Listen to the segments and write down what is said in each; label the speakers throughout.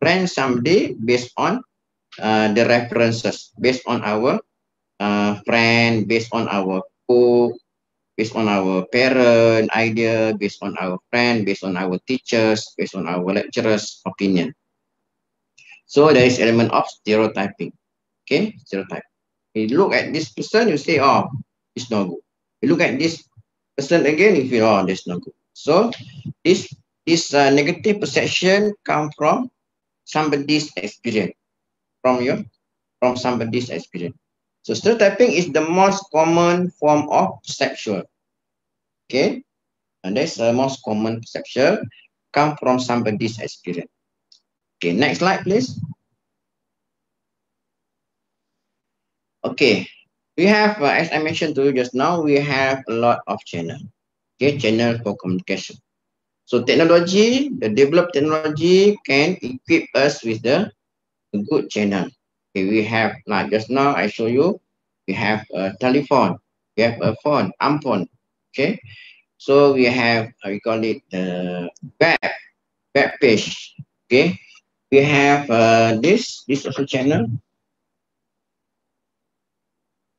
Speaker 1: friend somebody based on uh, the references, based on our uh, friend, based on our book, based on our parent idea, based on our friend, based on our teachers, based on our lecturers' opinion. So there is element of stereotyping. Okay, stereotype. You look at this person, you say, oh, it's no good. You look at this person again, you feel, oh, that's no good. So this this uh, negative perception come from somebody's experience, from your from somebody's experience. So stereotyping is the most common form of sexual. Okay, and that's the most common perception come from somebody's experience. Okay, next slide, please. Okay, we have, uh, as I mentioned to you just now, we have a lot of channel. Okay, channel for communication. So technology, the developed technology can equip us with the good channel. Okay, we have, like just now I show you, we have a telephone, we have a phone, arm phone. Okay, so we have, uh, we call it the web, web page. Okay, we have uh, this this also channel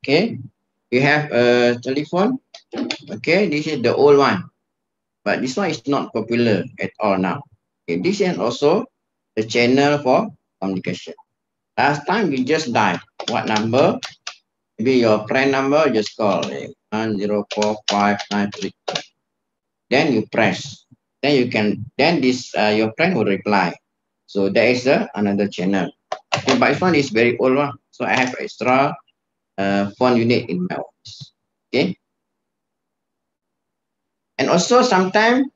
Speaker 1: okay we have a telephone okay this is the old one but this one is not popular at all now okay this is also the channel for communication last time we just dial what number maybe your friend number just call one zero four five nine three then you press then you can then this uh, your friend will reply So there is a, another channel. Okay, but this one is very old one. So I have extra uh, phone unit in my office. Okay. And also sometimes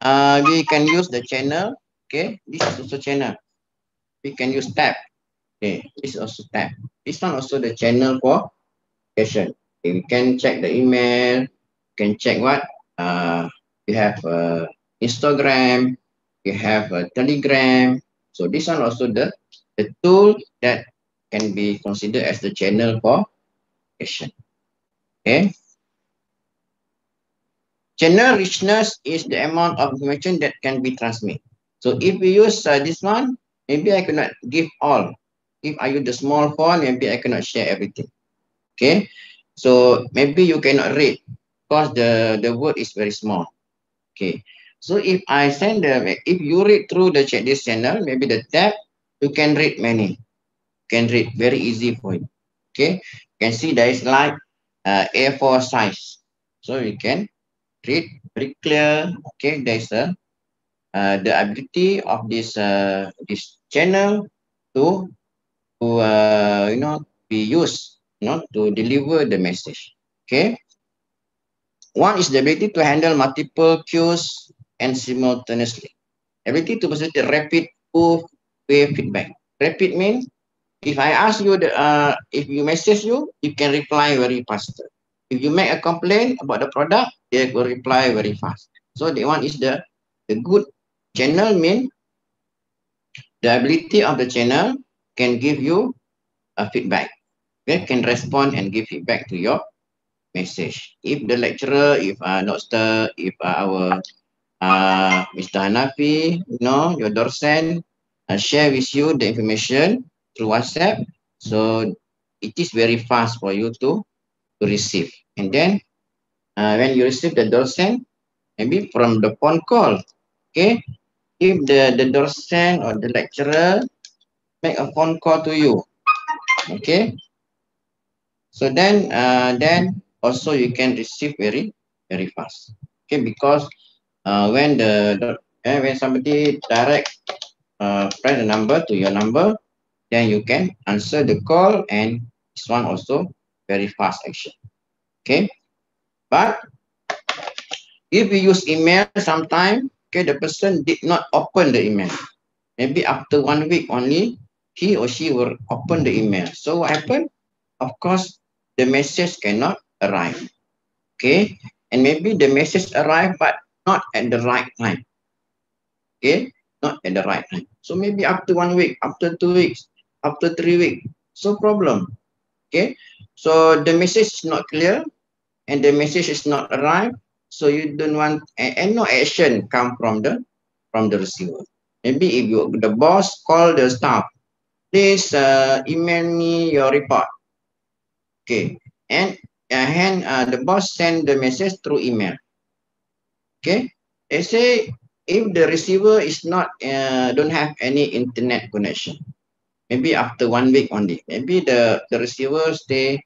Speaker 1: uh, we can use the channel. Okay, this is also channel. We can use tab. Okay, this is also tab. This one also the channel for question. Okay, we can check the email. can check what uh, we have uh, Instagram. We have a Telegram. So this one also the, the tool that can be considered as the channel for action. Okay. Channel richness is the amount of information that can be transmitted. So if we use uh, this one, maybe I cannot give all. If I use the small phone, maybe I cannot share everything. Okay. So maybe you cannot read because the, the word is very small. Okay. So if I send the, if you read through the this channel, maybe the tab, you can read many. Can read very easy for you. Okay. You can see there is like uh, A4 size. So you can read very clear. Okay. There's a uh, the ability of this uh, this channel to to uh, you know be used you know to deliver the message. Okay. One is the ability to handle multiple queues and simultaneously. Ability to facilitate rapid two-way feedback. Rapid means if I ask you, the, uh, if you message you, you can reply very faster. If you make a complaint about the product, they will reply very fast. So the one is the, the good channel mean the ability of the channel can give you a feedback. Okay, can respond and give feedback to your message. If the lecturer, if uh, not stir, if uh, our uh, Mr. Hanafi, you know, your docent, uh, share with you the information through WhatsApp. So it is very fast for you to, to receive. And then uh, when you receive the docent, maybe from the phone call, okay, if the, the docent or the lecturer make a phone call to you, okay, so then uh, then also you can receive very, very fast, okay, because uh, when the, the eh, when somebody direct uh, press the number to your number, then you can answer the call and this one also very fast action. Okay, but if you use email sometime, okay, the person did not open the email. Maybe after one week only, he or she will open the email. So what happened? Of course, the message cannot arrive. Okay, and maybe the message arrive, but not at the right time. Okay, not at the right time. So maybe after one week, after two weeks, after three weeks, so problem. Okay, so the message is not clear and the message is not arrived. So you don't want and, and no action come from the from the receiver. Maybe if you the boss call the staff, please uh, email me your report. Okay, and uh, and uh, the boss send the message through email. Okay, they say if the receiver is not uh, don't have any internet connection, maybe after one week only, maybe the the receiver stay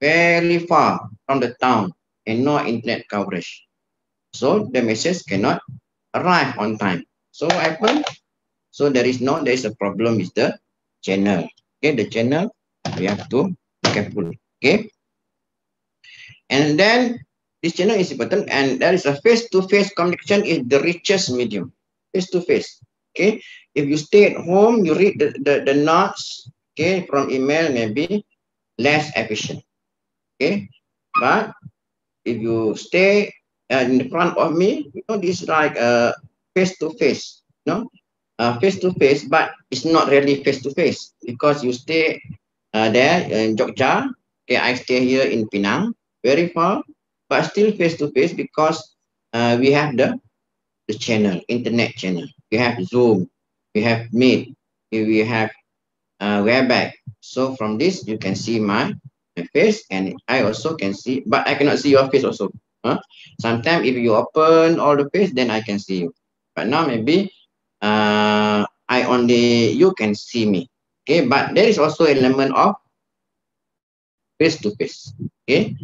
Speaker 1: very far from the town and no internet coverage. So the message cannot arrive on time. So what happened? So there is no, there is a problem with the channel. Okay, the channel, we have to be careful. Okay. And then this channel is important and there is a face-to-face -face communication is the richest medium. Face-to-face. -face. Okay. If you stay at home, you read the, the, the notes, okay, from email maybe less efficient. Okay. But if you stay uh, in front of me, you know, this is like a face-to-face, you know, uh, face-to-face, but it's not really face-to-face because you stay uh, there in Jogja. Okay, I stay here in Penang, very far, but still face-to-face because uh, we have the, the channel, internet channel. We have Zoom, we have Meet, we have uh, Webex. So from this, you can see my, my face and I also can see, but I cannot see your face also. Huh? Sometimes if you open all the face, then I can see you. But now maybe uh, I only, you can see me. Okay, but there is also element of face to face. Okay.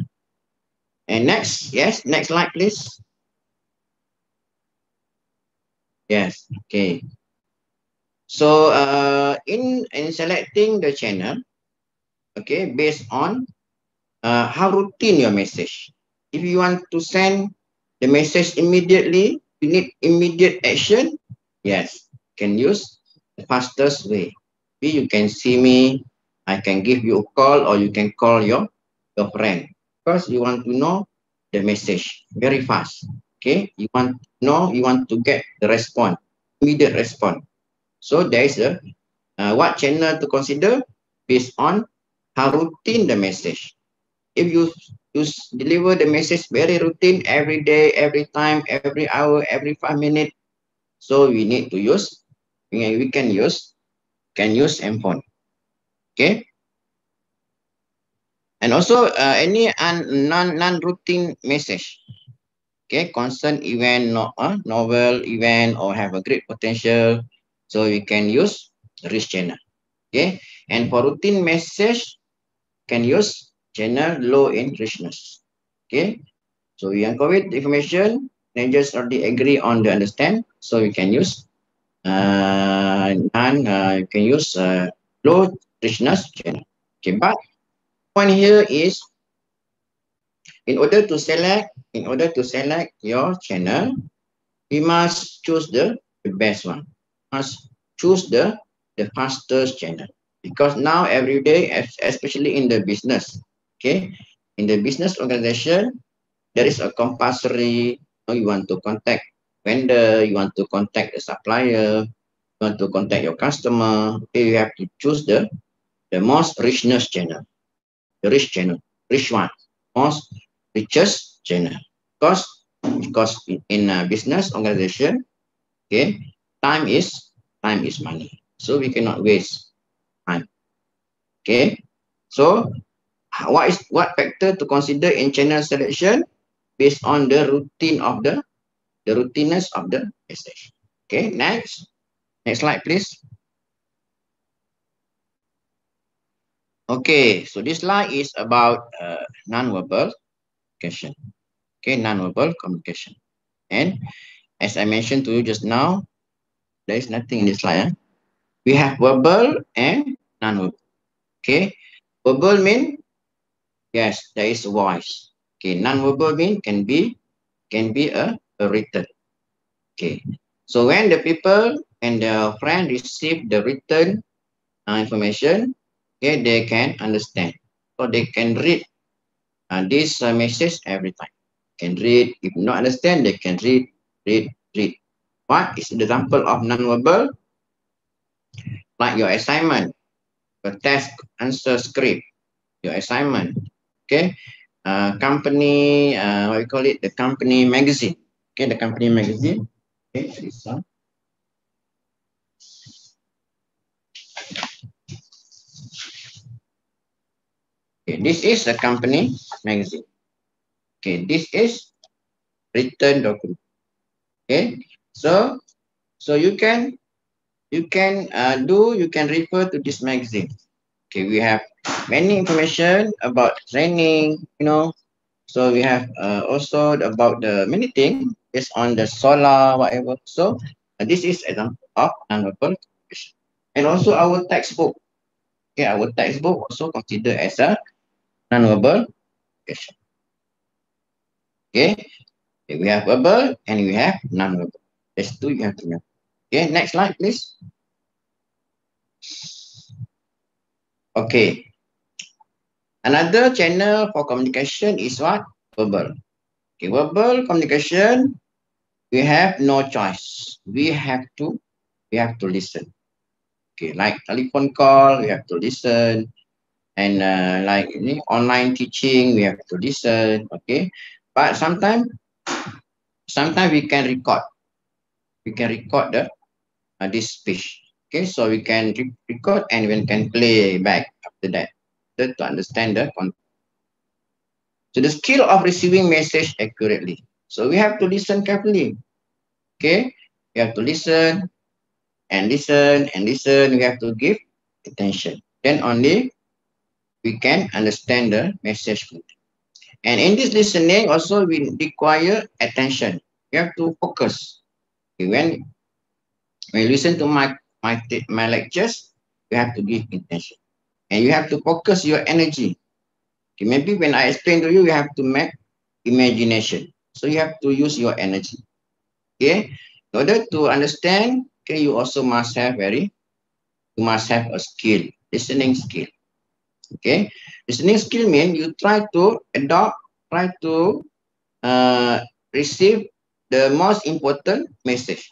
Speaker 1: And next, yes, next slide, please. Yes, okay. So uh, in, in selecting the channel, okay, based on uh, how routine your message. If you want to send the message immediately, you need immediate action, yes, can use the fastest way. You can see me, I can give you a call or you can call your, your friend. Because you want to know the message very fast. Okay, you want to know, you want to get the response, immediate response. So there is a uh, what channel to consider based on how routine the message. If you you deliver the message very routine every day, every time, every hour, every five minutes. So we need to use, we can use, can use M-phone. Okay. And also uh, any non non-routine message. Okay, concern event, no, uh, novel event, or have a great potential. So we can use rich channel. Okay, and for routine message, can use channel low in richness. Okay, so we the information, just already agree on the understand, so you can use uh, and uh, you can use uh, low richness channel. Okay, but point here is in order to select, in order to select your channel, we must choose the, the best one. Must choose the the fastest channel because now every day, especially in the business, Okay, in the business organization, there is a compulsory. You, you want to contact vendor, you want to contact the supplier, you want to contact your customer. Okay, you have to choose the the most richness channel, the rich channel, rich one, most richest channel. Because because in a business organization, okay, time is time is money. So we cannot waste time. Okay, so what is what factor to consider in channel selection based on the routine of the the routineness of the message. Okay, next. Next slide, please. Okay, so this slide is about uh, non-verbal communication. Okay, non-verbal communication. And as I mentioned to you just now, there is nothing in this slide. Eh? We have verbal and non-verbal. Okay, verbal mean Yes, there is voice. Okay, non-verbal mean can be can be a, a written. Okay, so when the people and the friend receive the written uh, information, okay, they can understand. So they can read uh, this uh, message every time. Can read. If not understand, they can read, read, read. What is the example of non-verbal? Like your assignment, your test answer script, your assignment, okay uh, company uh, what we call it the company magazine okay the company magazine okay this one Okay, this is a company magazine. Okay, this is written document. Okay, so so you can you can uh, do you can refer to this magazine. Okay, we have many information about training, you know. So we have uh, also about the many things based on the solar, whatever. So uh, this is example of non-verbal communication. And also our textbook. Okay, our textbook also considered as a non-verbal communication. Okay. okay, we have verbal and we have non-verbal. There's two you have to know. Okay, next slide, please. Okay. Another channel for communication is what? Verbal. Okay, verbal communication, we have no choice. We have to, we have to listen. Okay, like telephone call, we have to listen. And uh, like you know, online teaching, we have to listen. Okay, but sometimes, sometimes we can record. We can record the uh, this speech. Okay, so we can re record and we can play back after that to understand the content. So the skill of receiving message accurately. So we have to listen carefully. Okay, we have to listen and listen and listen. We have to give attention. Then only we can understand the message. And in this listening also we require attention. We have to focus. When you listen to my my, my lectures, you have to give attention, And you have to focus your energy. Okay, maybe when I explain to you, you have to make imagination. So you have to use your energy. Okay. In order to understand, okay, you also must have very, you must have a skill, listening skill. Okay. Listening skill means you try to adopt, try to uh, receive the most important message.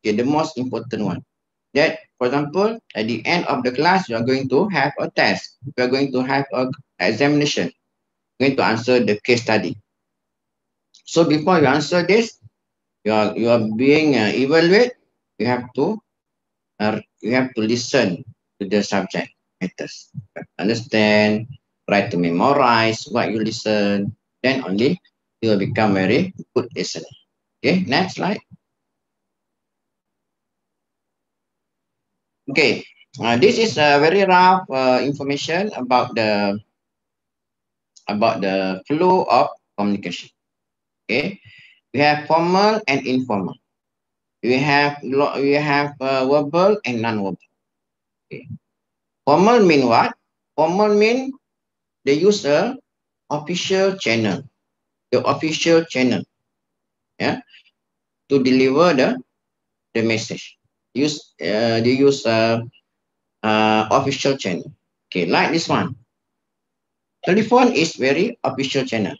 Speaker 1: Okay, the most important one that, for example, at the end of the class, you are going to have a test. You are going to have an examination. You're going to answer the case study. So before you answer this, you are you are being uh, evaluated. You have to uh, you have to listen to the subject matters. Understand, try to memorize what you listen. Then only you will become very good listener. Okay, next slide. Okay, uh, this is a very rough uh, information about the about the flow of communication. Okay, we have formal and informal. We have we have uh, verbal and non-verbal. Okay, formal mean what? Formal mean they use a official channel, the official channel, yeah, to deliver the the message use uh, they use uh, uh, official channel. Okay, like this one. Telephone is very official channel.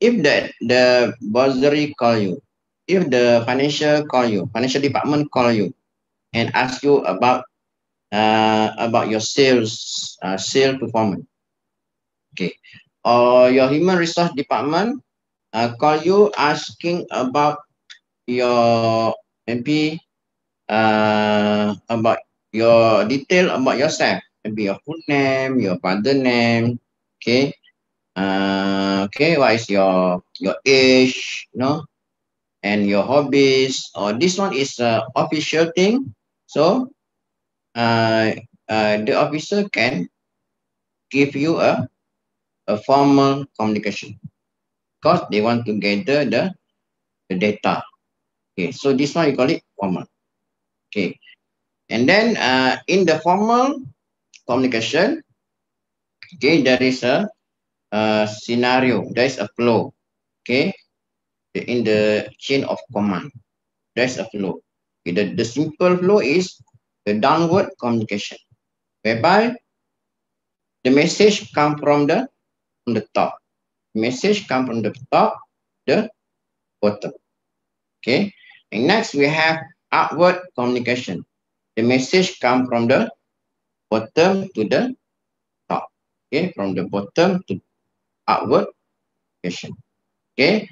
Speaker 1: If the the bursary call you, if the financial call you, financial department call you, and ask you about uh, about your sales uh, sale performance. Okay, or your human resource department uh, call you asking about your maybe uh, about your detail about yourself. Maybe your full name, your father name, okay. Uh, okay, what is your your age, you know, and your hobbies. Or this one is a official thing. So, uh, uh, the officer can give you a a formal communication because they want to gather the the data. Okay, so this one you call it formal. Okay. And then uh, in the formal communication, okay, there is a, a scenario, there is a flow, okay, in the chain of command, there's a flow. Okay, the, the simple flow is the downward communication, whereby the message come from the from the top. Message come from the top, the bottom. Okay. And next we have upward communication. The message come from the bottom to the top. Okay, from the bottom to upward communication. Okay,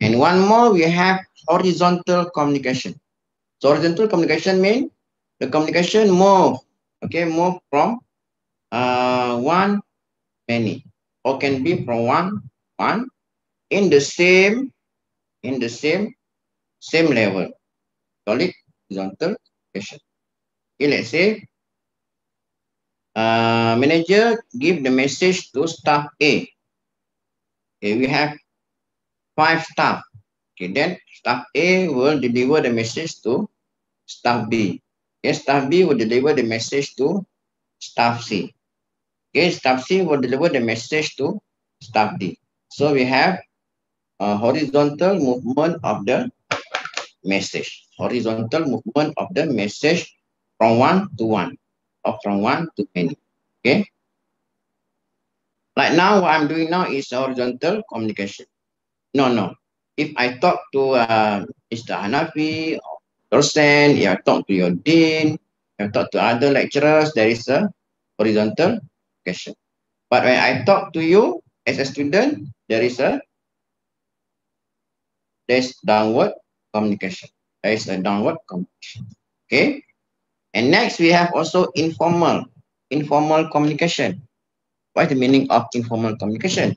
Speaker 1: and one more we have horizontal communication. So horizontal communication means the communication move. Okay, move from uh, one many. or can be from one, one in the same, in the same, same level. Call it horizontal communication. Okay, let's say uh, manager give the message to staff A. Okay, we have five staff. Okay, then staff A will deliver the message to staff B. Okay, staff B will deliver the message to staff C. Okay, staff C will deliver the message to staff D. So we have a horizontal movement of the message. Horizontal movement of the message from one to one or from one to many. Okay. Like now, what I'm doing now is horizontal communication. No, no. If I talk to uh, Mr. Hanafi or Dorsen, if I talk to your dean, if I talk to other lecturers, there is a horizontal communication. But when I talk to you as a student, there is a there's downward communication. There is a downward communication. Okay. And next we have also informal, informal communication. What is the meaning of informal communication?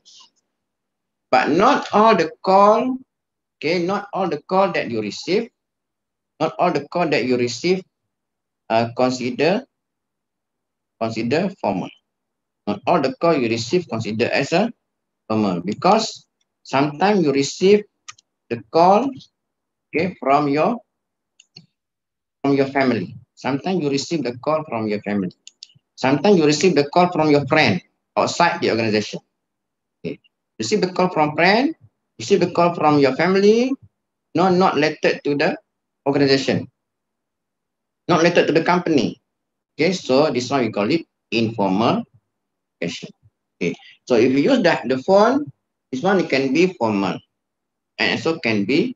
Speaker 1: But not all the call, okay, not all the call that you receive, not all the call that you receive uh, consider consider formal. Not all the call you receive consider as a formal because sometimes you receive the call okay from your from your family. Sometimes you receive the call from your family. Sometimes you receive the call from your friend outside the organization. Receive the call from friend, receive the call from your family, no, not related to the organization, not related to the company. Okay, so this one we call it informal. Okay, so if you use that the phone, this one it can be formal and also can be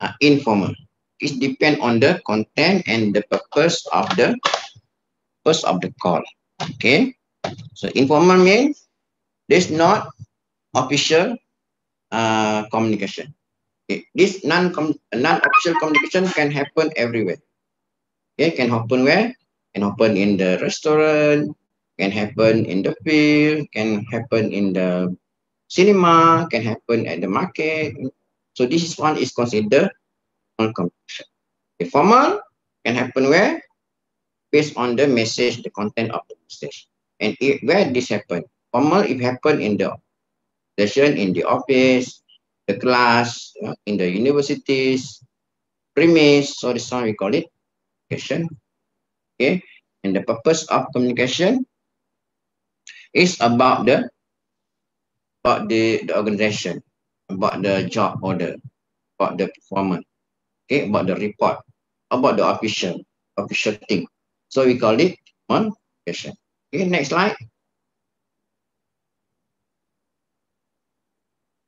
Speaker 1: uh, informal. It depends on the content and the purpose of the purpose of the call. Okay, so informal means this not official uh, communication. Okay. This non non official communication can happen everywhere. Okay, can happen where? Can happen in the restaurant, can happen in the field, can happen in the cinema, can happen at the market. So this is one is considered non-communication. Okay, formal can happen where? Based on the message, the content of the message. And it, where this happen? Formal if happen in the session, in the office, the class, uh, in the universities, premise, so this one we call it communication. Okay, and the purpose of communication is about the about the, the organization, about the job order, about the performance, okay, about the report, about the official official thing. So we call it communication. Okay, next slide.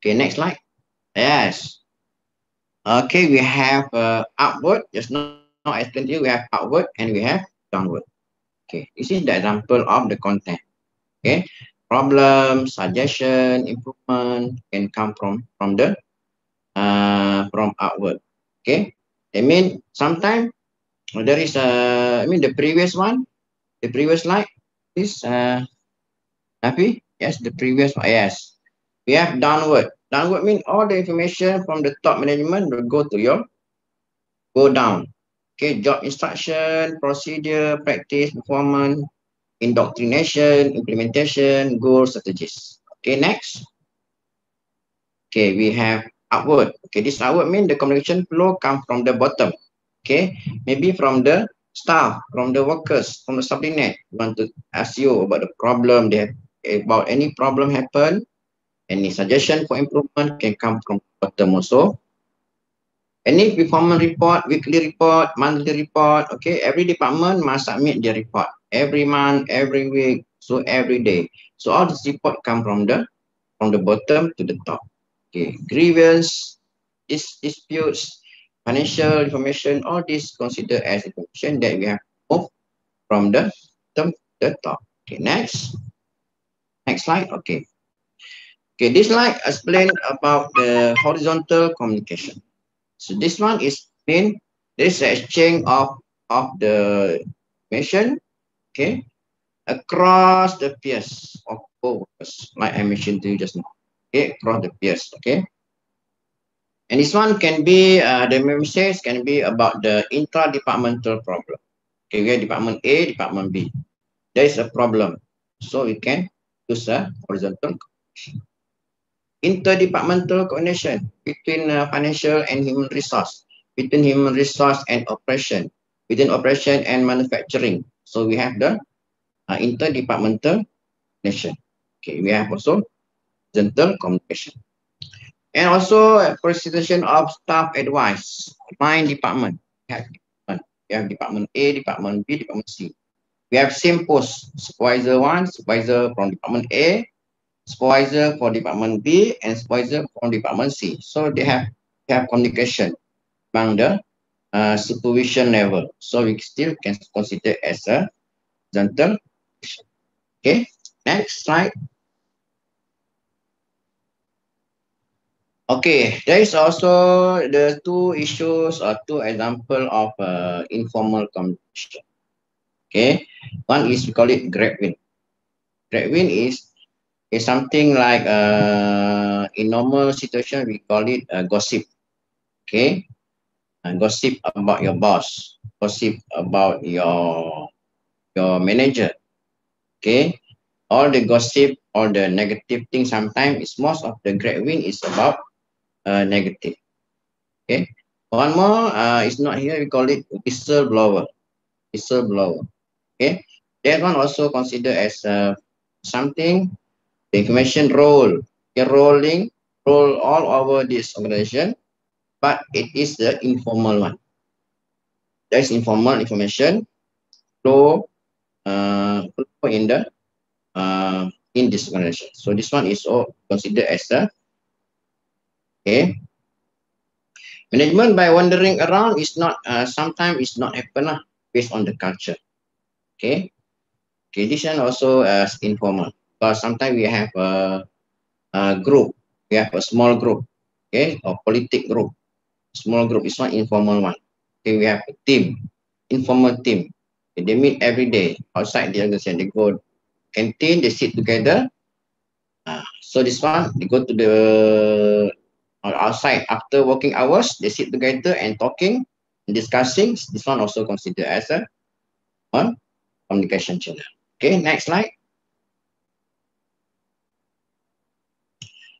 Speaker 1: Okay, next slide. Yes. Okay, we have uh, upward, just explained to you, we have upward and we have downward. Okay, this is the example of the content. Okay, problem, suggestion, improvement can come from from the uh, from outward. Okay, I mean sometimes there is a, I mean the previous one, the previous slide is uh, happy. Yes, the previous one. Yes, we have downward. Downward mean all the information from the top management will go to your, go down. Okay, job instruction, procedure, practice, performance, indoctrination, implementation, goal strategies. Okay, next. Okay, we have upward. Okay, this upward mean the communication flow come from the bottom. Okay, maybe from the staff, from the workers, from the subordinate. Want to ask you about the problem they have, about any problem happen, any suggestion for improvement can come from bottom also. Any performance report, weekly report, monthly report, okay, every department must submit their report every month, every week, so every day. So all this report come from the from the bottom to the top. Okay, grievance, dis disputes, financial information, all this considered as information that we have moved from the bottom to the top. Okay, next. Next slide. Okay. Okay, this slide explain about the horizontal communication. So this one is mean this exchange of of the information, okay, across the peers of co-workers, like I mentioned to you just now. Okay, across the peers. Okay. And this one can be, uh, the message can be about the intra-departmental problem. Okay, we have department A, department B. There is a problem. So we can use a horizontal connection. Interdepartmental connection between uh, financial and human resource, between human resource and operation, within operation and manufacturing. So we have the uh, interdepartmental connection. Okay, we have also horizontal communication. And also a presentation of staff advice, nine department. We have, we have department A, department B, department C. We have same post, supervisor one, supervisor from department A, supervisor for department B, and supervisor from department C. So they have, they have communication among the uh, supervision level. So we still can consider as a horizontal. Okay, next slide. Okay, there is also the two issues or two example of uh, informal communication. Okay, one is we call it Grabwin. Grabwin is is something like uh, in normal situation we call it uh, gossip. Okay, uh, gossip about your boss, gossip about your your manager. Okay, all the gossip, all the negative things. Sometimes is most of the grapevine is about uh, negative. Okay. One more uh, is not here. We call it whistleblower. Whistleblower. Okay. That one also considered as uh, something the information role. Okay, rolling roll all over this organization, but it is the informal one. There is informal information flow uh, in the uh, in this organization. So this one is all considered as a Okay. Management by wandering around is not, uh, sometimes it's not happen lah, based on the culture. Okay. Okay, this one also as uh, informal. But sometimes we have a, a group, we have a small group, okay, or politic group. Small group is one informal one. Okay, we have a team, informal team. Okay, they meet every day outside the organization. They go canteen, they sit together. Uh, so this one, they go to the or outside after working hours, they sit together and talking and discussing. This one also considered as a one communication channel. Okay, next slide.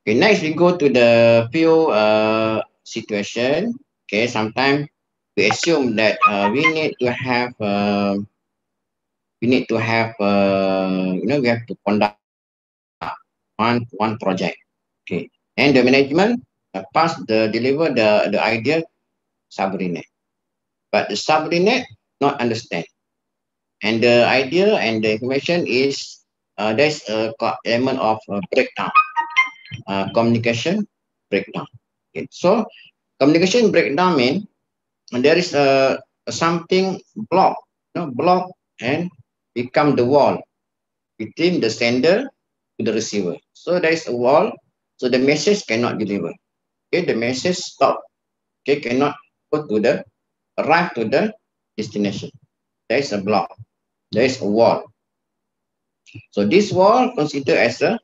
Speaker 1: Okay, next we go to the few uh, situation. Okay, sometimes we assume that uh, we need to have uh, we need to have uh, you know we have to conduct one one project. Okay, and the management pass the deliver the the idea subordinate but the subordinate not understand and the idea and the information is uh, there's a element of uh, breakdown uh, communication breakdown okay. so communication breakdown mean there is a, a something block you know, block and become the wall between the sender to the receiver so there is a wall so the message cannot deliver okay, the message stop. Okay, cannot go to the, arrive to the destination. There is a block. There is a wall. So this wall considered as a,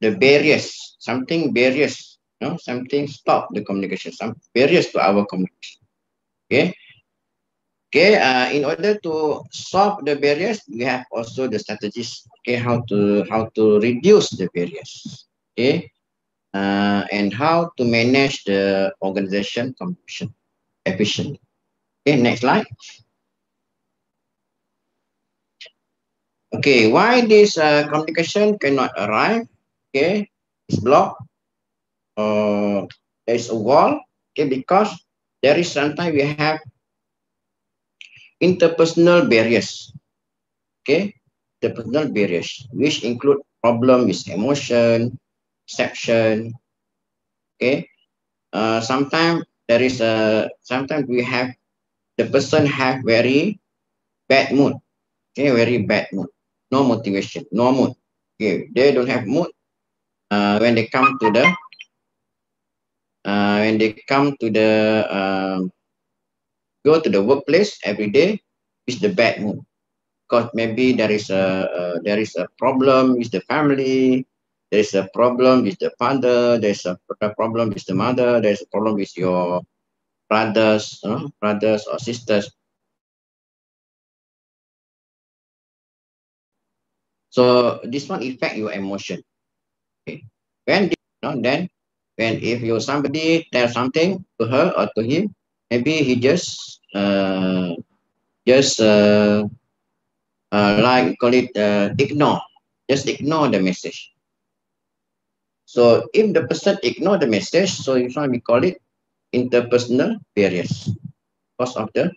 Speaker 1: the barriers, something barriers, you know, something stop the communication, some barriers to our communication. Okay. Okay, uh, in order to solve the barriers, we have also the strategies, okay, how to how to reduce the barriers. Okay, uh, and how to manage the organization competition efficiently. Okay, next slide. Okay, why this uh, communication cannot arrive? Okay, it's blocked. Uh, there's a wall. Okay, because there is sometimes we have interpersonal barriers. Okay, interpersonal barriers, which include problem with emotion, perception. Okay. Uh, sometimes there is a, sometimes we have, the person have very bad mood. Okay, very bad mood. No motivation, no mood. Okay, they don't have mood. Uh, when they come to the, uh, when they come to the, um, go to the workplace every day, is the bad mood. because maybe there is a uh, there is a problem with the family there is a problem with the father there's a, a problem with the mother there's a problem with your brothers uh, brothers or sisters so this one affect your emotion when you know, then when if you somebody tell something to her or to him maybe he just uh, just uh, uh, like call it uh, ignore. Just ignore the message. So if the person ignore the message so you we call it interpersonal barriers. Because of the,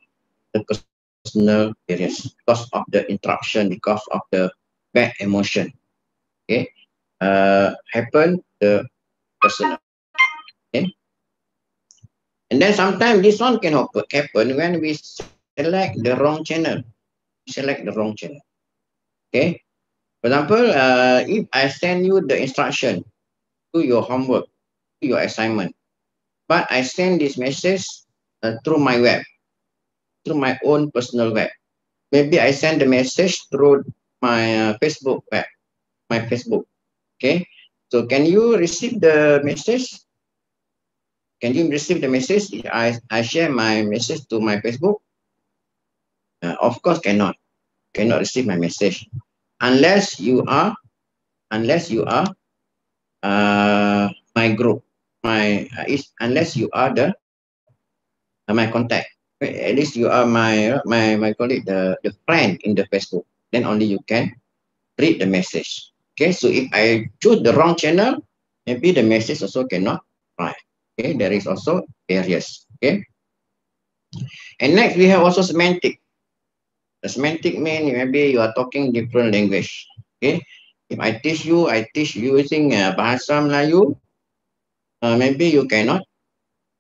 Speaker 1: the personal barriers. Because of the interruption because of the bad emotion. Okay uh happen the personal okay and then sometimes this one can happen when we select the wrong channel select the wrong channel. Okay. For example, uh, if I send you the instruction to your homework, to your assignment, but I send this message uh, through my web, through my own personal web. Maybe I send the message through my uh, Facebook web, my Facebook. Okay. So can you receive the message? Can you receive the message? I, I share my message to my Facebook. Uh, of course, cannot. Cannot receive my message unless you are, unless you are uh, my group, my uh, is unless you are the uh, my contact. At least you are my my my colleague, the the friend in the Facebook. Then only you can read the message. Okay, so if I choose the wrong channel, maybe the message also cannot write. Okay, there is also barriers. Okay. And next we have also semantic. The semantic mean maybe you are talking different language. Okay. If I teach you, I teach you using uh, bahasa Melayu, uh, maybe you cannot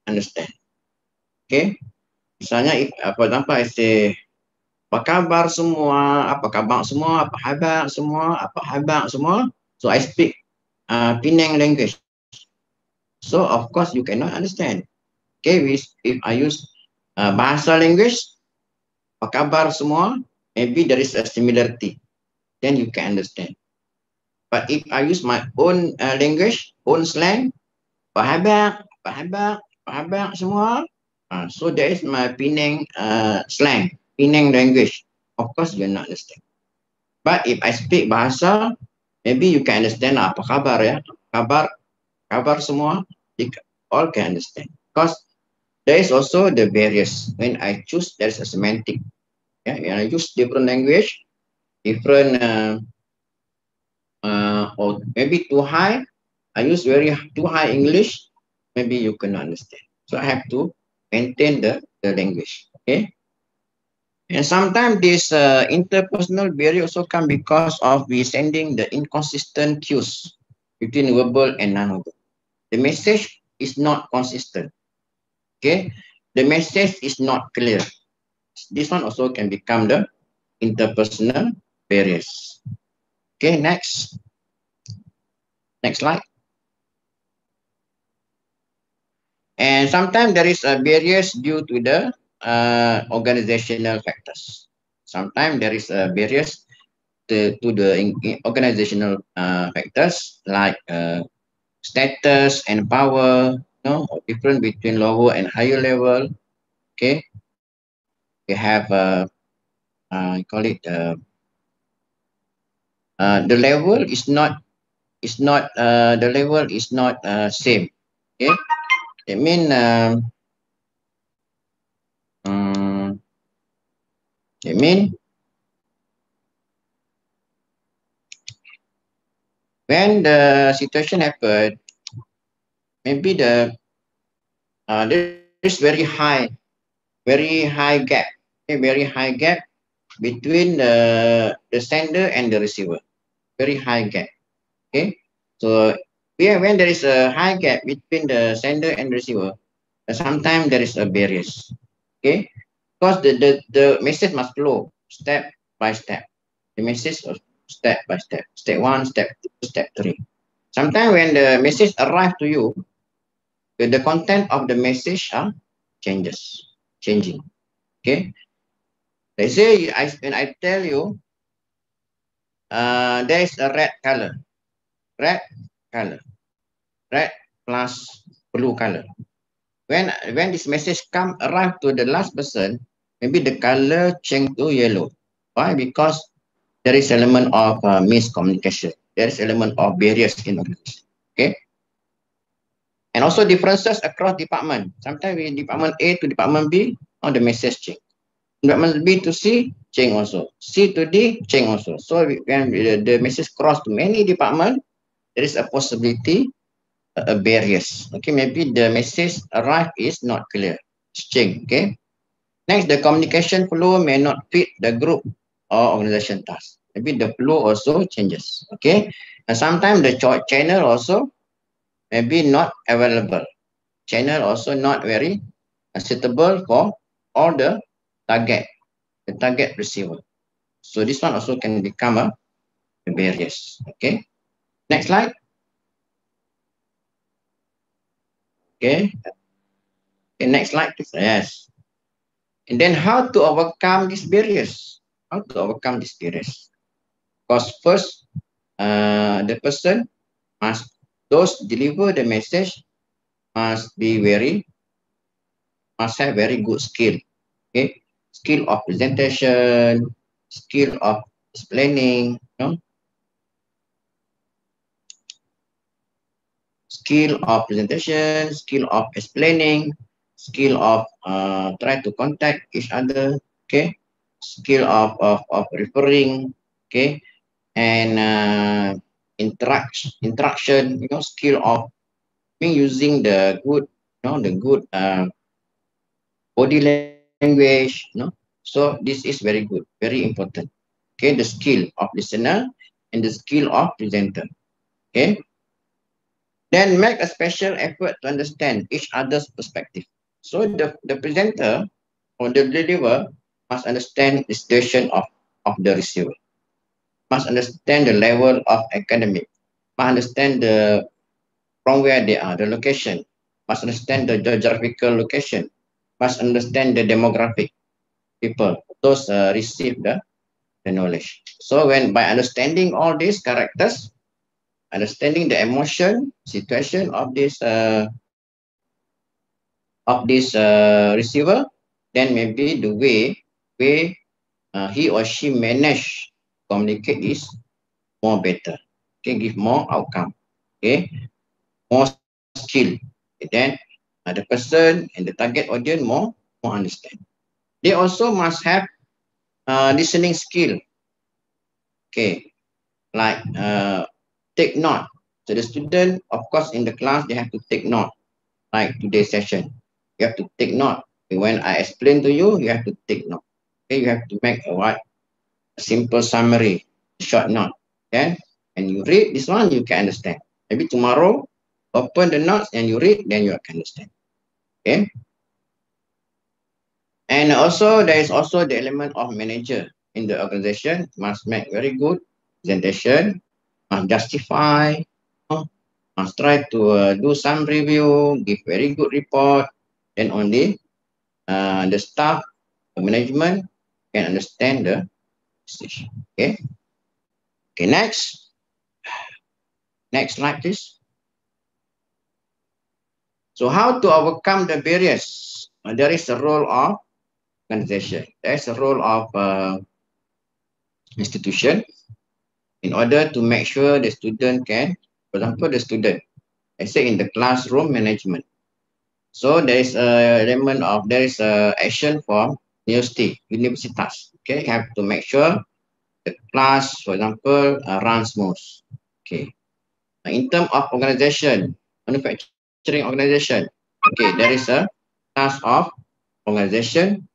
Speaker 1: understand. Okay. Misalnya, if, uh, for example, I say, apa kabar semua, apa kabar semua, apa khabar semua, apa khabar semua. So I speak uh, Penang language. So of course you cannot understand. Okay, if I use uh, bahasa language, apa khabar semua, maybe there is a similarity. Then you can understand. But if I use my own uh, language, own slang, apa khabar, apa khabar, apa khabar semua. Uh, so that is my Penang uh, slang, Penang language. Of course, you not understand. But if I speak bahasa, maybe you can understand apa khabar ya, kabar, kabar semua, you all can understand. Because there is also the various. When I choose, there's a semantic. Yeah, and I use different language, different, uh, uh, or maybe too high. I use very too high English. Maybe you cannot understand. So I have to maintain the, the language. Okay. And sometimes this uh, interpersonal barrier also come because of we sending the inconsistent cues between verbal and non-verbal. The message is not consistent. Okay, the message is not clear. This one also can become the interpersonal barriers. Okay, next. Next slide. And sometimes there is a barriers due to the uh, organizational factors. Sometimes there is a barriers to, to the organizational uh, factors like uh, status and power, you know, different between lower and higher level. Okay. We have, uh, uh, call it, uh, uh, the level is not, is not, uh, the level is not uh, same. Okay. It mean, um, um, it mean, when the situation happened, maybe the uh, there is very high, very high gap, a very high gap between the the sender and the receiver, very high gap. Okay, so yeah, when there is a high gap between the sender and receiver, sometimes there is a barriers. Okay, because the the the message must flow step by step. The message step by step. Step one, step two, step three. Sometimes when the message arrive to you, the content of the message uh, changes, changing. Okay. Let's say I when I tell you uh, there is a red color. Red color. Red plus blue color. When when this message come arrive to the last person, maybe the color change to yellow. Why? Because there is element of uh, miscommunication. There is element of barriers in organization. Okay. And also differences across department. Sometimes we department A to department B, on the message change. Department B to C, change also. C to D, change also. So when the, the message cross to many department, there is a possibility a barriers. Okay, maybe the message arrive is not clear. It's change. Okay. Next, the communication flow may not fit the group or organization task. Maybe the flow also changes. Okay. And sometimes the channel also maybe not available. Channel also not very suitable for all the target, the target receiver. So this one also can become a barriers. Okay. Next slide. Okay. Okay, next slide, please. Yes. And then how to overcome these barriers? How to overcome these barriers? Because first, uh, the person must, those deliver the message must be very, must have very good skill. Okay. Skill of presentation, skill of explaining, you know, skill of presentation, skill of explaining, skill of uh, try to contact each other, okay, skill of, of, of referring, okay, and uh, interaction, interaction, you know, skill of being using the good, you know, the good uh, body language, you know. So this is very good, very important. Okay, the skill of listener and the skill of presenter. Okay. Then make a special effort to understand each other's perspective. So the, the presenter or the deliver must understand the situation of, of the receiver, must understand the level of academic, must understand the from where they are, the location, must understand the geographical location, must understand the demographic people, those uh, receive the, the knowledge. So when by understanding all these characters, understanding the emotion situation of this uh, of this uh, receiver then maybe the way way uh, he or she manage communicate is more better. Can give more outcome. Okay more skill. Okay, then uh, the person and the target audience more more understand. They also must have uh, listening skill. Okay like uh, take note. So the student, of course, in the class, they have to take note, like today's session. You have to take note. When I explain to you, you have to take note. Okay, you have to make a what? A simple summary, short note. Okay, and you read this one, you can understand. Maybe tomorrow, open the notes and you read, then you can understand. Okay. And also, there is also the element of manager in the organization must make very good presentation justify, must try to uh, do some review, give very good report, then only uh, the staff, the management can understand the decision. Okay. Okay, next. Next slide, please. So how to overcome the barriers? Uh, there is a role of organization. There is a role of uh, institution in order to make sure the student can, for example, the student, I say in the classroom management. So there is a element of, there is a action for university, universitas. Okay, you have to make sure the class, for example, uh, runs smooth. Okay. In terms of organization, manufacturing organization, okay, there is a task of organization,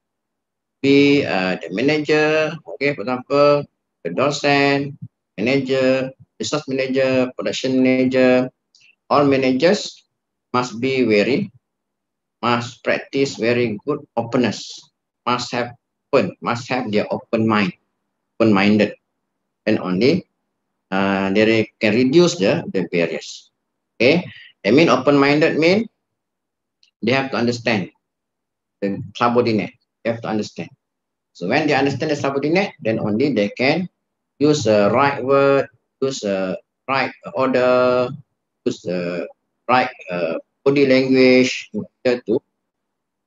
Speaker 1: be uh, the manager, okay, for example, the docent, manager, resource manager, production manager, all managers must be very, must practice very good openness, must have open, must have their open mind, open-minded, and only uh, they can reduce the, the barriers. Okay, I mean open-minded mean they have to understand the subordinate. They have to understand. So when they understand the subordinate, then only they can use the right word, use the right order, use the right uh, body language to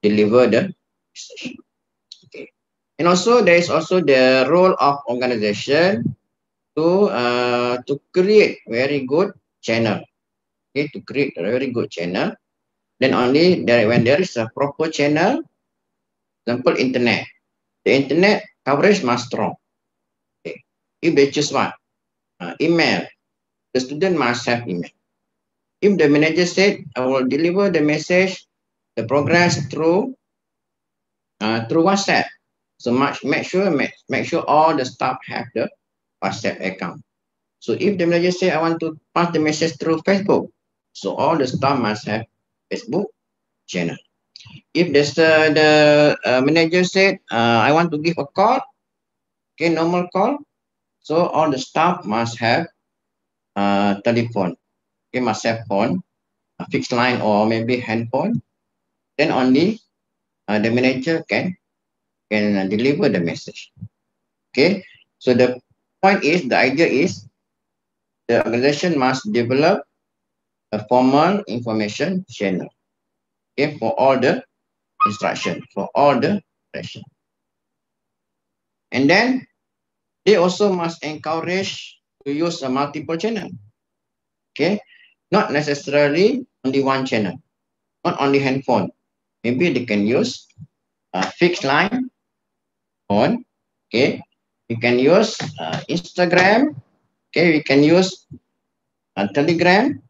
Speaker 1: deliver the message. Okay. And also there is also the role of organization to uh, to create very good channel. Okay, to create a very good channel. Then only there when there is a proper channel, example internet. The internet coverage must strong. If they choose one, uh, email, the student must have email. If the manager said, I will deliver the message, the progress through uh, through WhatsApp. So much make sure make, make sure all the staff have the WhatsApp account. So if the manager say I want to pass the message through Facebook, so all the staff must have Facebook channel. If uh, the uh, manager said uh, I want to give a call, okay, normal call, so all the staff must have uh, telephone. Okay, must have phone, a fixed line or maybe handphone. Then only uh, the manager can can uh, deliver the message. Okay, so the point is the idea is the organization must develop a formal information channel. Okay, for all the instruction, for all the instruction. And then they also must encourage to use a multiple channel. Okay, not necessarily only one channel, not only handphone. Maybe they can use a fixed line on. Okay, you can use uh, Instagram. Okay, we can use a Telegram.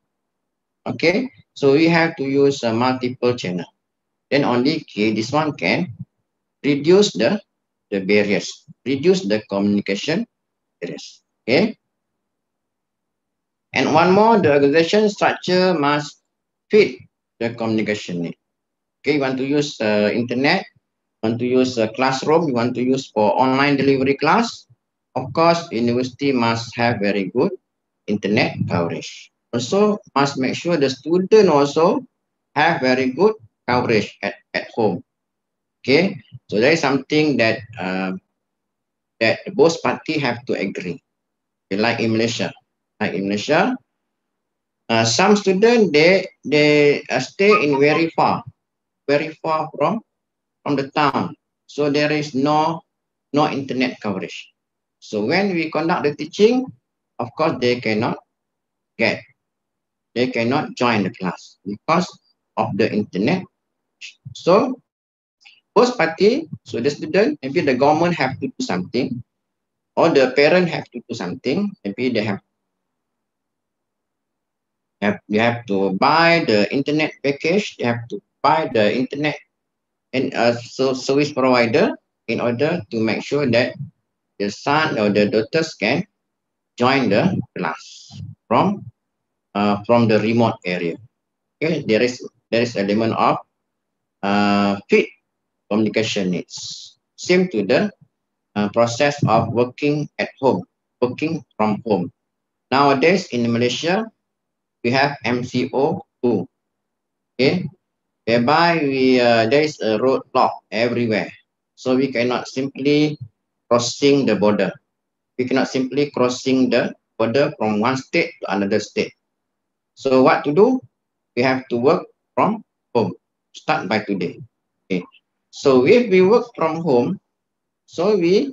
Speaker 1: Okay, so we have to use a multiple channel. Then only okay, this one can reduce the the barriers, reduce the communication barriers. Okay. And one more, the organization structure must fit the communication need. Okay, you want to use uh, internet, want to use a classroom, you want to use for online delivery class. Of course, university must have very good internet coverage. Also, must make sure the student also have very good coverage at, at home. Okay, so there is something that uh, that both party have to agree. Like in Malaysia, like in Malaysia, uh, some student they they uh, stay in very far very far from from the town. So there is no no internet coverage. So when we conduct the teaching, of course they cannot get, they cannot join the class because of the internet. So both party, so the student, maybe the government have to do something, or the parent have to do something. Maybe they have have you have to buy the internet package. They have to buy the internet and uh, so service provider in order to make sure that the son or the daughters can join the class from uh, from the remote area. Okay, there is there is element of uh, fit communication needs. Same to the uh, process of working at home, working from home. Nowadays in Malaysia, we have MCO 2. Okay, whereby we uh, there is a roadblock everywhere. So we cannot simply crossing the border. We cannot simply crossing the border from one state to another state. So what to do? We have to work from home. Start by today. Okay. So if we work from home, so we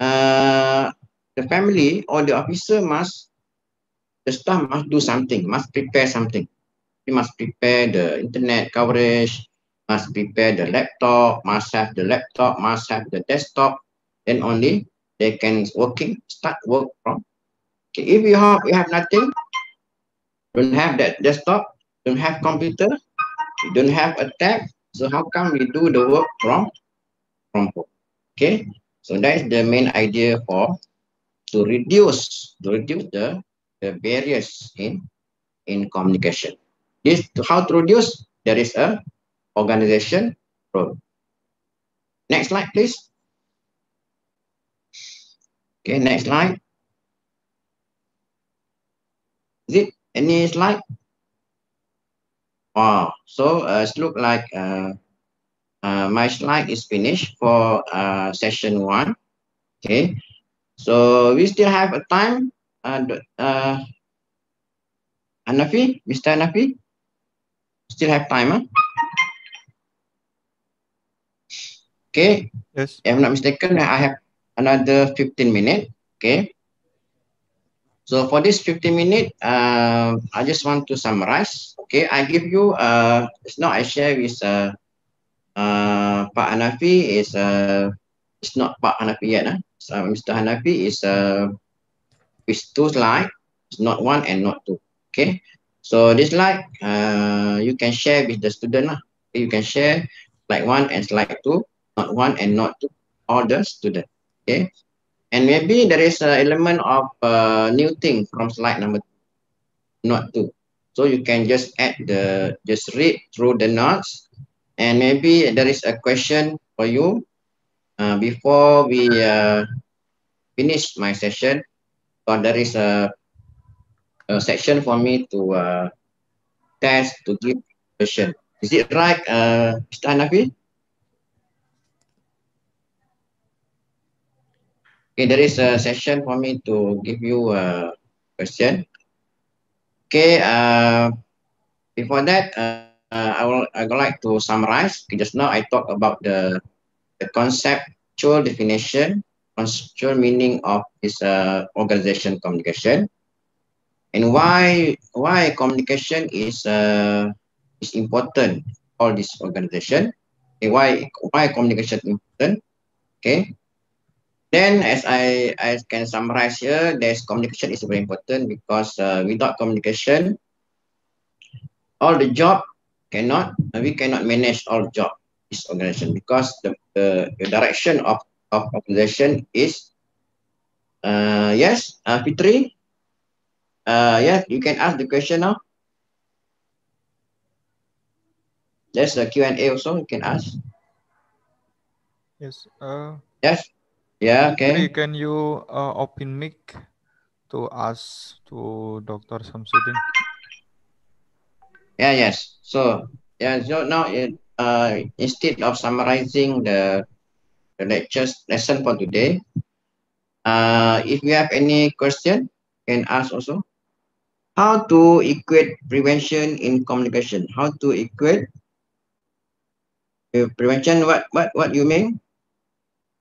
Speaker 1: uh, the family or the officer must the staff must do something, must prepare something we must prepare the internet coverage, must prepare the laptop, must have the laptop, must have the desktop, then only they can working, start work from. Okay, if you have, you have nothing, don't have that desktop, don't have computer, don't have a tab, so how come we do the work from, from home? Okay, so that is the main idea for to reduce, to reduce the, the barriers in, in communication. This how to reduce, there is a organization role. Next slide, please. Okay, next slide. Is it any slide? Wow, so uh, it looks like uh, uh, my slide is finished for uh, session one. Okay, So we still have a time. Uh, uh, Anafi, Mr. Anafi, still have time, huh? Okay.
Speaker 2: Yes.
Speaker 1: If I'm not mistaken, I have another 15 minutes. Okay. So for this 15 minutes, uh, I just want to summarize. Okay, I give you, uh, it's not I share with uh, uh, Pak Hanafi is, uh, it's not Pak Hanafi yet. Huh? So Mr. Hanafi is uh, with two slides, it's not one and not two. Okay, so this slide, uh, you can share with the student. Huh? You can share like one and slide two, not one and not two, all the student. Okay, and maybe there is an element of uh, new thing from slide number not two. So you can just add the, just read through the notes and maybe there is a question for you uh, before we uh, finish my session. Or there is a, a section for me to uh, test to give question. Is it right, uh, Mr. Hanafi? Okay, there is a session for me to give you a question. Okay, uh, before that, uh, I will I would like to summarize. Okay, just now I talked about the the conceptual definition, conceptual meaning of this uh, organization communication, and why why communication is uh, is important for this organization. Okay, why why communication important? Okay, then, as I, I can summarize here, there's communication is very important because uh, without communication, all the job cannot, uh, we cannot manage all job this organization because the, the, the direction of, of organization is, uh, yes, uh, Fitri, uh, yeah, you can ask the question now. There's a Q&A also, you can ask.
Speaker 2: Yes. Uh,
Speaker 1: yes. Yeah, okay.
Speaker 2: Can you uh, open mic to ask to Dr. Samsudin?
Speaker 1: Yeah, yes. So, yeah, so now uh, instead of summarizing the, the lectures lesson for today, uh, if you have any question, can ask also. How to equate prevention in communication? How to equate prevention? What what what you mean?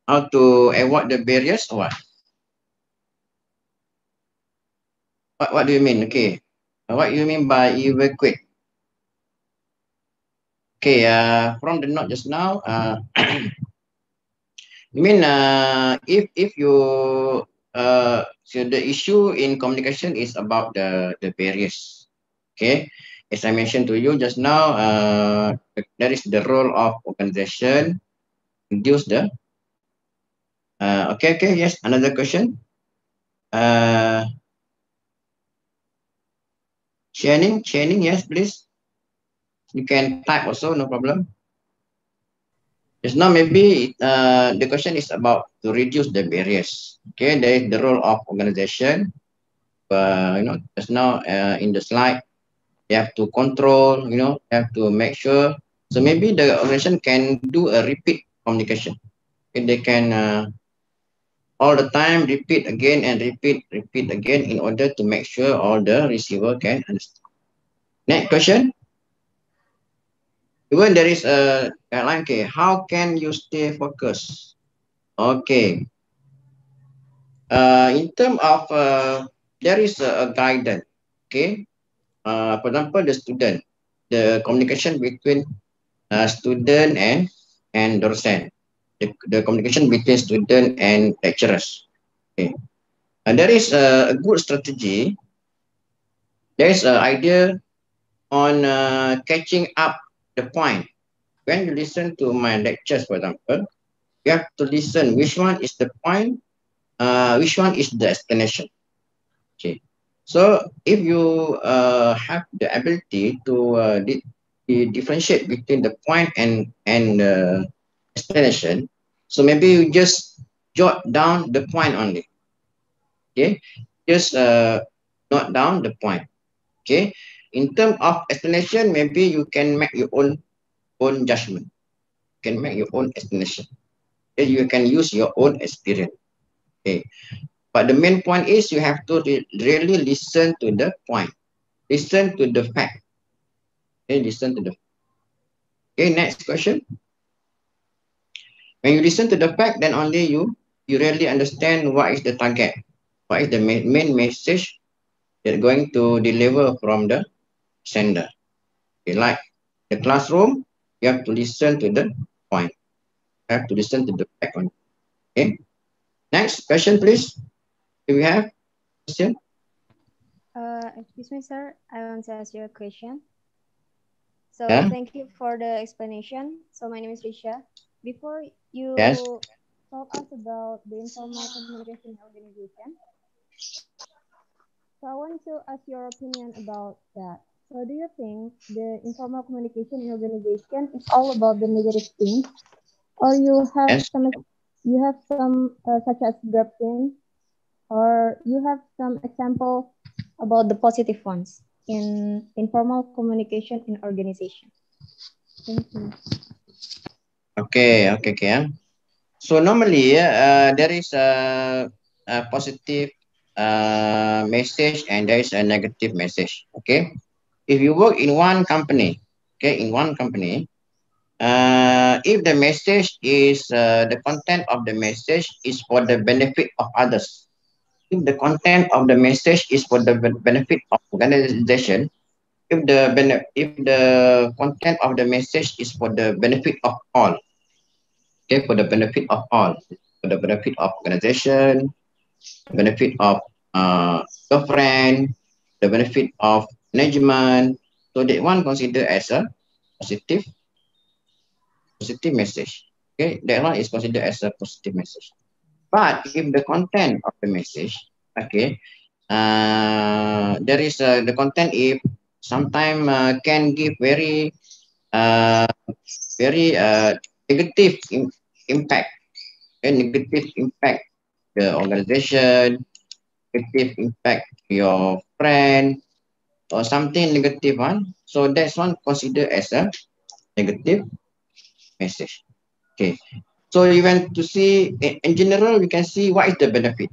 Speaker 1: How to avoid the barriers or what? What, what do you mean? Okay. What do you mean by evacuate? Okay, uh, from the note just now, uh, you mean uh, if if you uh, so the issue in communication is about the the barriers. Okay, as I mentioned to you just now, uh, that is the role of organization reduce the uh, okay, okay, yes, another question. Uh, chaining, Channing, yes, please. You can type also, no problem. Just now, maybe uh, the question is about to reduce the barriers. Okay, there is the role of organization. Uh, you know, just now uh, in the slide, you have to control, you know, have to make sure. So maybe the organization can do a repeat communication. Okay, they can uh, all the time, repeat again and repeat, repeat again in order to make sure all the receiver can understand. Next question. Even there is a guideline, okay, how can you stay focused? Okay. Uh, in terms of, uh, there is a, a guidance, okay? Uh, for example, the student, the communication between uh, student and, and docent the, the communication between student and lecturers. Okay. And there is a, a good strategy. There is an idea on uh, catching up the point. When you listen to my lectures, for example, you have to listen which one is the point, uh, which one is the explanation. Okay. So if you uh, have the ability to uh, di differentiate between the point and and uh, explanation. So maybe you just jot down the point only. Okay, just uh, note down the point. Okay, in terms of explanation, maybe you can make your own own judgment. You can make your own explanation. Okay? You can use your own experience. Okay. But the main point is you have to re really listen to the point. Listen to the fact. Okay, listen to the Okay, next question. When you listen to the fact, then only you you really understand what is the target, what is the main, main message that going to deliver from the sender. Okay, like the classroom, you have to listen to the point. You have to listen to the fact. Okay. Next question, please. Do we have question?
Speaker 3: Uh, excuse me, sir. I want to ask you a question. So yeah? thank you for the explanation. So my name is Risha. Before you yes. talk us about the informal communication organization, so I want to ask your opinion about that. So do you think the informal communication in organization is all about the negative things, or you have yes. some you have some uh, such as grapevine, or you have some example about the positive ones in informal communication in organization? Thank you.
Speaker 1: Okay, okay, okay. So normally, uh, there is a, a positive uh, message and there is a negative message. Okay, if you work in one company, okay, in one company, uh, if the message is uh, the content of the message is for the benefit of others, if the content of the message is for the benefit of organization, if the if the content of the message is for the benefit of all, okay, for the benefit of all, for the benefit of organization, benefit of uh, girlfriend, the benefit of management. So that one considered as a positive, positive message. Okay, that one is considered as a positive message. But if the content of the message, okay, uh, there is uh, the content if sometimes uh, can give very, uh, very uh, negative Im impact, a negative impact the organization, negative impact your friend or something negative one. So that's one considered as a negative message. Okay. So you want to see in general, we can see what is the benefit.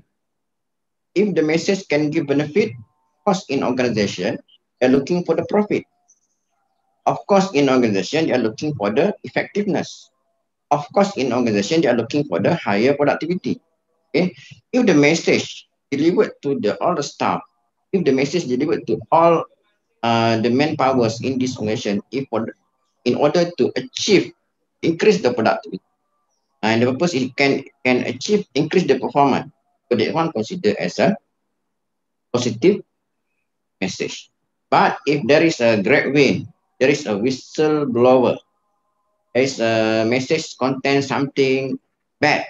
Speaker 1: If the message can give benefit, of course in organization, they're looking for the profit. Of course, in organization, they are looking for the effectiveness. Of course, in organization, they are looking for the higher productivity. Okay. If the message delivered to the all the staff, if the message delivered to all uh, the manpowers in this organization, if in order to achieve, increase the productivity, and the purpose it can can achieve, increase the performance. So that one considered as a positive message. But if there is a grapevine, there is a whistleblower, is a message contain something bad,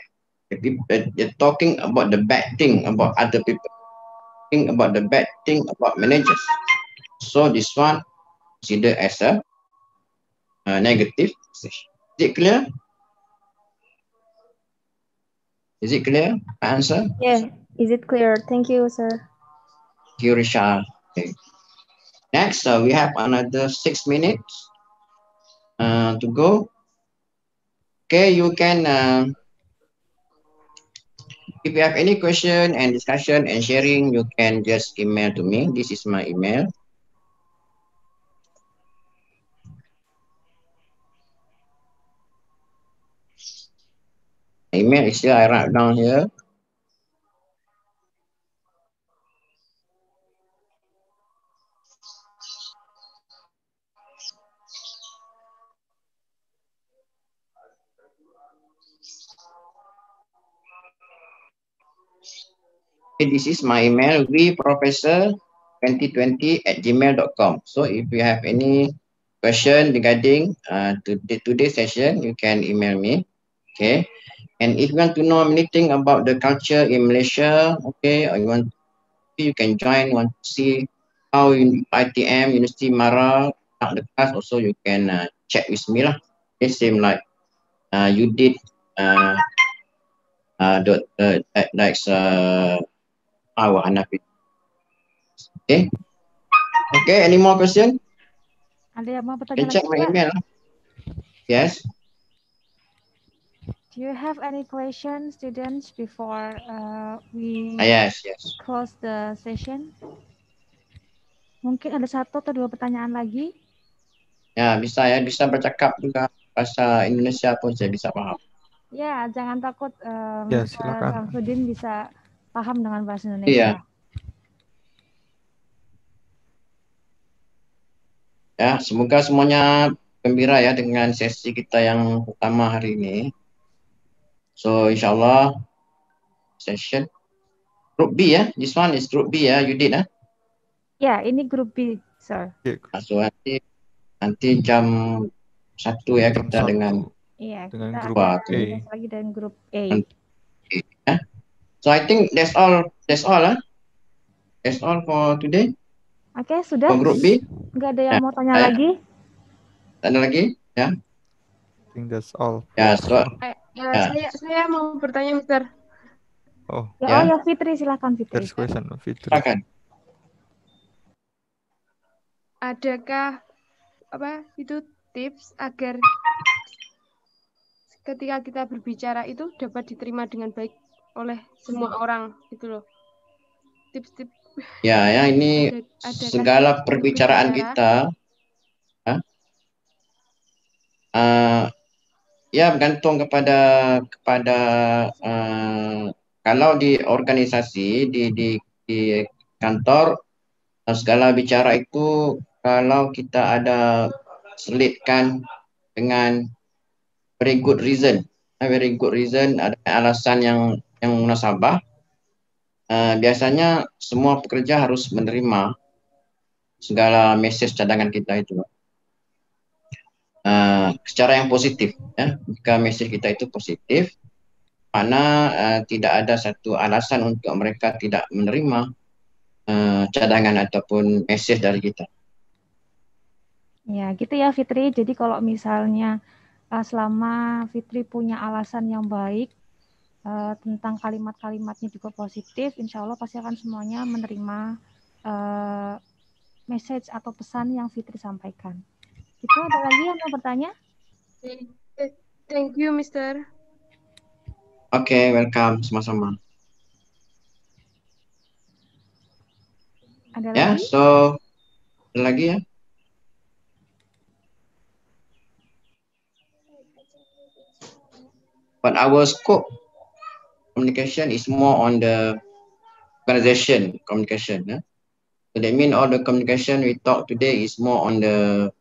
Speaker 1: The people they're talking about the bad thing about other people. Think about the bad thing about managers. So this one considered as a, a negative message. Is it clear? Is it clear answer?
Speaker 3: Yeah. Is it clear? Thank you sir.
Speaker 1: Thank you richard okay. next uh, we have another six minutes uh, to go okay you can uh, If you have any question and discussion and sharing, you can just email to me. This is my email. Email is here, I write down here. This is my email, vprofessor2020 at gmail.com. So if you have any question regarding uh, to the today's session, you can email me. Okay. And if you want to know anything about the culture in Malaysia, okay, or you want you can join, want to see how in ITM, University Mara, the class, also you can uh, chat with me lah. Okay, same like uh, you did uh, uh, dot, uh, like uh, our Hanafi. Okay. Okay, any more question?
Speaker 3: Ada yang mau bertanya
Speaker 1: check my email. Yes.
Speaker 3: Do you have any questions, students, before uh, we
Speaker 1: Ah, yes, yes.
Speaker 3: close the session? Mungkin ada satu atau dua pertanyaan lagi.
Speaker 1: Ya, bisa ya, bisa bercakap juga bahasa Indonesia pun saya bisa paham.
Speaker 3: Ya, jangan takut. Um,
Speaker 2: Ya, silakan.
Speaker 3: Samsudin bisa paham dengan bahasa
Speaker 1: Iya.
Speaker 3: Indonesia.
Speaker 1: Ya, semoga semuanya gembira ya dengan sesi kita yang utama hari ini. So, insyaAllah, session. Group B ya, this one is group B ya, you did ya.
Speaker 3: Ya, ini grup B, sir.
Speaker 2: Oke,
Speaker 1: So, nanti, nanti jam satu ya
Speaker 2: jam
Speaker 1: kita
Speaker 2: satu.
Speaker 1: dengan
Speaker 3: Iya,
Speaker 2: Dengan
Speaker 3: kita
Speaker 2: grup
Speaker 1: A.
Speaker 3: lagi dengan grup A.
Speaker 1: So I think that's all. That's all, huh? That's all for today.
Speaker 3: Oke, sudah?
Speaker 1: For group B,
Speaker 3: Nggak ada yang
Speaker 1: Ya,
Speaker 3: mau tanya
Speaker 1: saya-
Speaker 3: lagi?
Speaker 1: ada lagi?
Speaker 2: I think that's all.
Speaker 1: Ya, so
Speaker 4: Eh, eh,
Speaker 1: Ya.
Speaker 4: saya saya mau bertanya, Mister.
Speaker 2: Oh,
Speaker 3: Ya,
Speaker 1: Ya.
Speaker 3: oh ya Fitri, silakan Fitri.
Speaker 2: there's question, Fitri.
Speaker 1: silakan.
Speaker 4: Adakah apa itu tips agar ketika kita berbicara itu dapat diterima dengan baik oleh semua orang gitu loh. Tips-tips
Speaker 1: Ya, ya ini
Speaker 4: ada- adakah
Speaker 1: segala perbicaraan
Speaker 4: berbicara?
Speaker 1: kita, ah, ya bergantung kepada kepada ah, kalau di organisasi di di di kantor ah, segala bicara itu kalau kita ada selitkan dengan very good reason, very good reason ada alasan yang yang munasabah, ah, biasanya semua pekerja harus menerima segala message cadangan kita itu uh, secara yang positif ya. Jika message kita itu positif mana uh, tidak ada satu alasan untuk mereka tidak menerima uh, cadangan ataupun message dari kita.
Speaker 3: Ya, gitu ya Fitri. Jadi kalau misalnya uh, selama Fitri punya alasan yang baik uh, tentang kalimat-kalimatnya juga positif, insya Allah pasti akan semuanya menerima uh, message atau pesan yang Fitri sampaikan. Itu ada lagi yang mau bertanya?
Speaker 4: Thank you, Mister.
Speaker 1: oke welcome sama-sama
Speaker 3: Ada
Speaker 1: ya
Speaker 3: lagi?
Speaker 1: so ada lagi ya but our scope communication is more on the organization communication yeah? so that means all the communication we talk today is more on the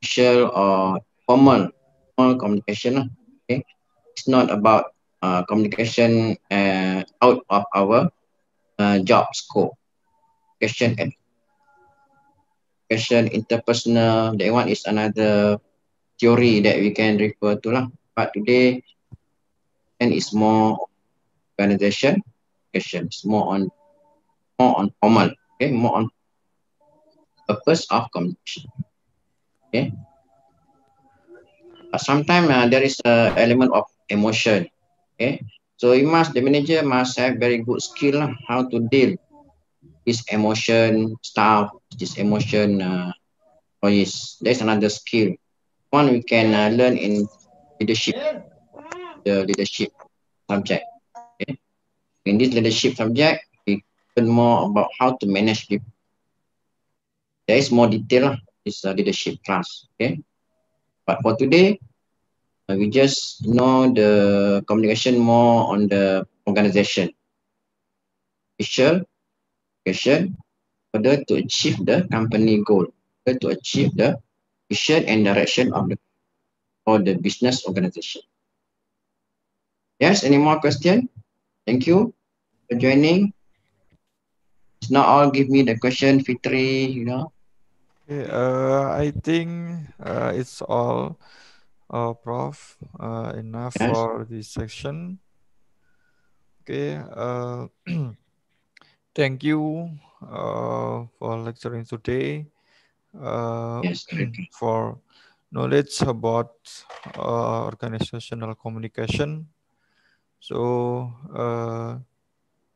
Speaker 1: official or formal formal communication lah. okay? It's not about uh, communication uh, out of our uh, job scope. Question and question interpersonal. That one is another theory that we can refer to lah. But today and it's more organization. Question is more on more on formal. Okay more on purpose of communication. Okay. Sometimes uh, there is a element of emotion. Okay. So you must the manager must have very good skill how to deal this emotion staff this emotion uh, employees. There's another skill. One we can uh, learn in leadership the leadership subject in this leadership subject we learn more about how to manage people. There is more detail lah, this uh, leadership class okay? But for today uh, we just know the communication more on the organization. Official communication order to achieve the company goal order to achieve the vision and direction of the or the business organization. Yes any more question thank you for joining it's not all give me the question fitri you know
Speaker 2: Okay, uh, I think uh, it's all, uh, Prof. Uh, enough
Speaker 1: Yes.
Speaker 2: for this section. Okay. Uh, thank you uh, for lecturing today. Uh,
Speaker 1: yes
Speaker 2: for knowledge about uh, organizational communication. So uh,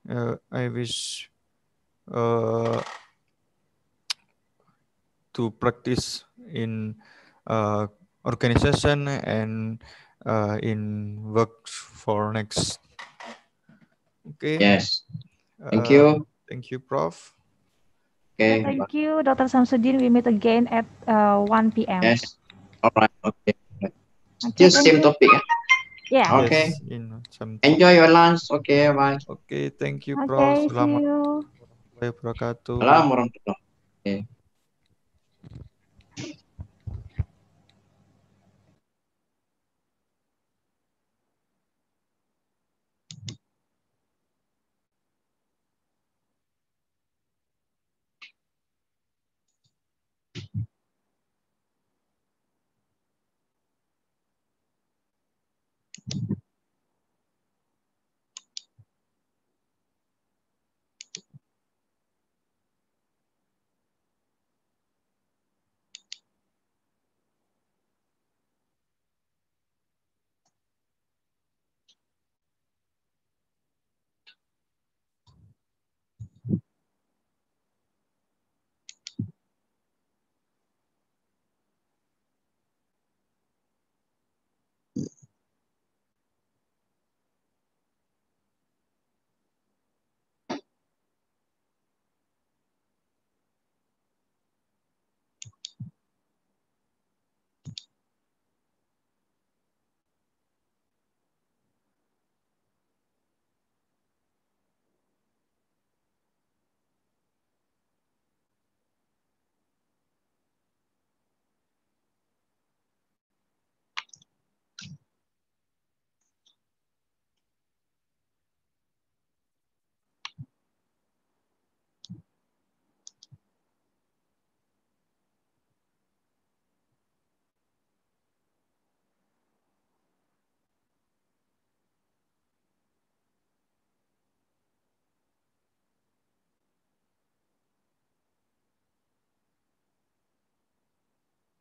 Speaker 2: uh, I wish uh, to practice in uh, organization and uh, in work for next. Okay.
Speaker 1: Yes. Thank
Speaker 2: Uh,
Speaker 1: you.
Speaker 2: Thank you, Prof.
Speaker 1: Okay.
Speaker 5: Thank you, Dr. Samsudin. We meet again at uh, 1 p.m.
Speaker 1: Yes. All right. Okay.
Speaker 5: Okay,
Speaker 1: Still
Speaker 5: thank
Speaker 1: same
Speaker 5: you.
Speaker 1: topic.
Speaker 5: Yeah.
Speaker 1: Okay.
Speaker 2: Yes, in some
Speaker 1: Enjoy your lunch. Okay. Bye.
Speaker 2: Okay, thank you, Prof.
Speaker 5: Okay,
Speaker 2: Selamat warahmatullahi wabarakatuh.
Speaker 1: Salam warahmatullahi. Okay.